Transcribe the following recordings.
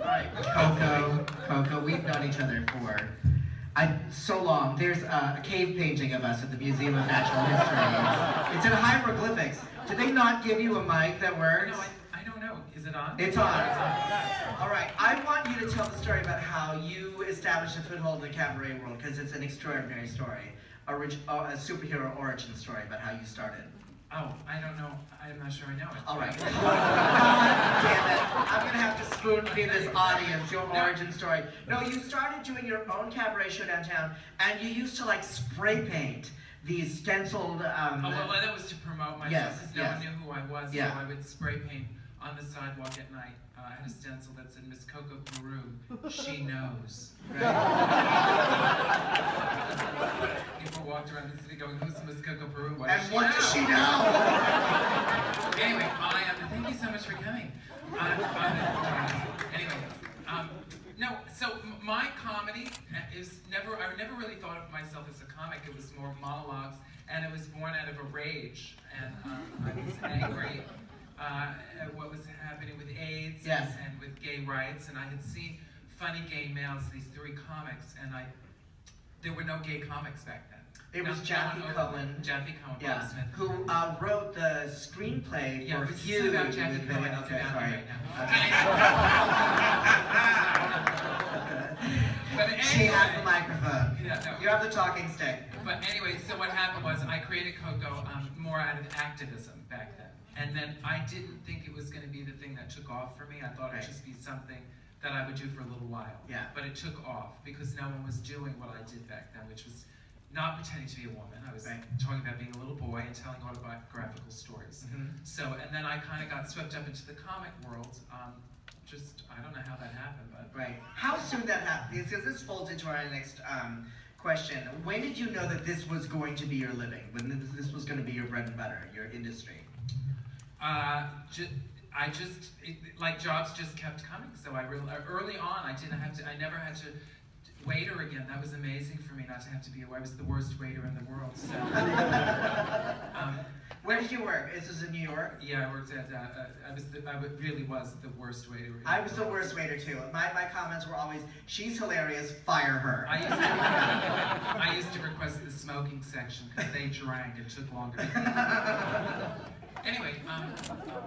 Right. Coco, Coco, we've known each other for I, so long. There's uh, a cave painting of us at the Museum of Natural History. It's in hieroglyphics. Did they not give you a mic that works? No, I, I don't know. Is it on? It's on. All right. I want you to tell the story about how you established a foothold in the cabaret world because it's an extraordinary story, Orig- uh, a superhero origin story about how you started. Oh, I don't know. I'm not sure I know it. All right. God damn it. I'm going to have to spoon this audience your origin story. No, you started doing your own cabaret show downtown, and you used to like spray paint these stenciled. Um, Oh, well, that was to promote myself Yes, because no yes. one knew who I was, Yeah. so I would spray paint on the sidewalk at night. Uh, I had a stencil that said Miss Coco Peru, she knows. People walked around the city going, who's Miss Coco Peru? What and does she what know? does she know? anyway, I um, thank you so much for coming. Uh, um, anyway, um, no, so m- my comedy is never, I never really thought of myself as a comic. It was more monologues, and it was born out of a rage. And um, I was angry uh, at what was happening with AIDS Yes. and, and with gay rights. And I had seen funny gay males, these three comics, and I, there were no gay comics back then. It was No- Jaffe one- Cohen. Jaffe Cohen, Yeah, Smith. who uh, wrote the screenplay Yeah, for is Feud. about Jaffe Cohen. Okay, sorry. right The talking stick. But anyway, so what happened was I created Coco um, more out of activism back then. And then I didn't think it was going to be the thing that took off for me. I thought Right. it'd just be something that I would do for a little while. Yeah. But it took off because no one was doing what I did back then, which was not pretending to be a woman. I was Right. talking about being a little boy and telling autobiographical stories. Mhm. So, and then I kind of got swept up into the comic world. Um, just, I don't know how that happened, but Right. How soon that happened? Because this folds into our next um, question. When did you know that this was going to be your living? When this, was going to be your bread and butter, your industry? Uh, ju- I just it, like jobs just kept coming. So I really early on I didn't have to. I never had to waiter again. That was amazing for me not to have to be. I was the worst waiter in the world. So um, Where did you work? Is this was in New York. yeah, I worked at. Uh, uh, I was. The, I really was the worst waiter. I was the worst waiter too. My, my comments were always, "She's hilarious. Fire her." I used, to, I used to request the smoking section because they drank and took longer. anyway, um,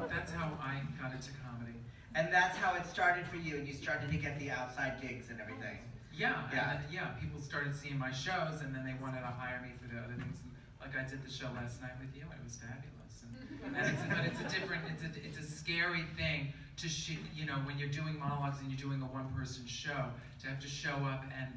that's how I got into comedy. And that's how it started for you, and you started to get the outside gigs and everything. Yeah, Yeah. then- yeah. People started seeing my shows, and then they wanted to hire me for the other things. Like I did the show last night with you, it was fabulous. And, and it's, but it's a different, it's a, it's a scary thing to you know, when you're doing monologues and you're doing a one-person show, to have to show up and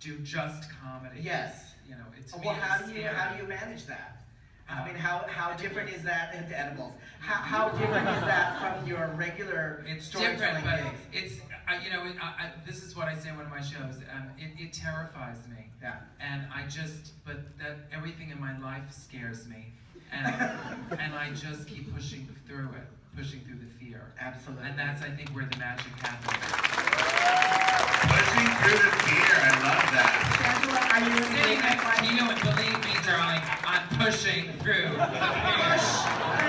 do just comedy. Yes. You know, it's Well, how do you how do you manage that? I mean, how, how different is that into edibles? How, how different is that from your regular It's storytelling different, but gigs? it's I, you know it, I, I, this is what I say in one of my shows. Um, it, it terrifies me, Yeah. and I just but that everything in my life scares me, and and I just keep pushing through it, pushing through the fear, Absolutely. and that's I think where the magic happens. Pushing through the fear, I love that. Angela, are you Sitting in next to you, and believe me, I'm pushing through. Push